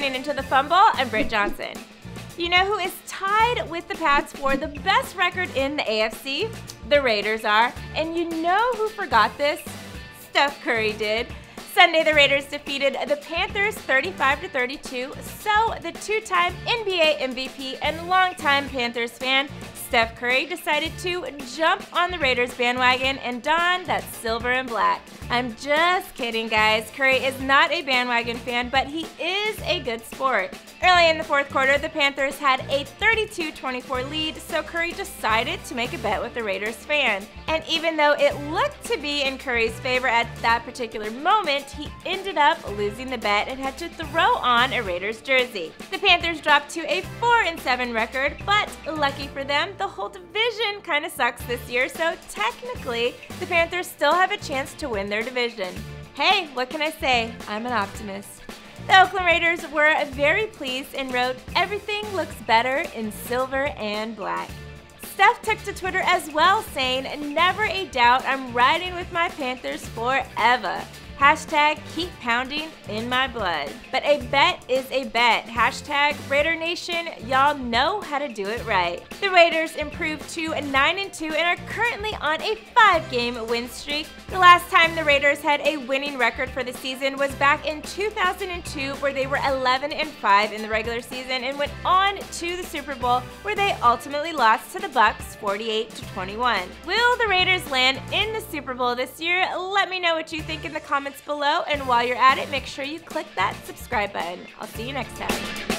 getting into the fumble, I'm Britt Johnson. You know who is tied with the Pats for the best record in the AFC? The Raiders are. And you know who forgot this? Steph Curry did. Sunday, the Raiders defeated the Panthers 35 to 32. So, the two-time NBA MVP and longtime Panthers fan Steph Curry decided to jump on the Raiders bandwagon and don that silver and black. I'm just kidding, guys. Curry is not a bandwagon fan, but he is a good sport. Early in the fourth quarter, the Panthers had a 32 24 lead, so Curry decided to make a bet with the Raiders fan. And even though it looked to be in Curry's favor at that particular moment, he ended up losing the bet and had to throw on a Raiders jersey. The Panthers dropped to a 4 7 record, but lucky for them, the whole division kind of sucks this year, so technically, the Panthers still have a chance to win their division. Hey, what can I say? I'm an optimist. The Oakland Raiders were very pleased and wrote, Everything looks better in silver and black. Steph took to Twitter as well, saying, Never a doubt I'm riding with my Panthers forever. Hashtag keep pounding in my blood. But a bet is a bet. Hashtag Raider Nation, y'all know how to do it right. The Raiders improved to 9 and 2 and are currently on a five game win streak. The last time the Raiders had a winning record for the season was back in 2002, where they were 11 and 5 in the regular season and went on to the Super Bowl, where they ultimately lost to the Bucks 48 to 21. Will the Raiders land in the Super Bowl this year? Let me know what you think in the comments below, and while you're at it, make sure you click that subscribe button. I'll see you next time.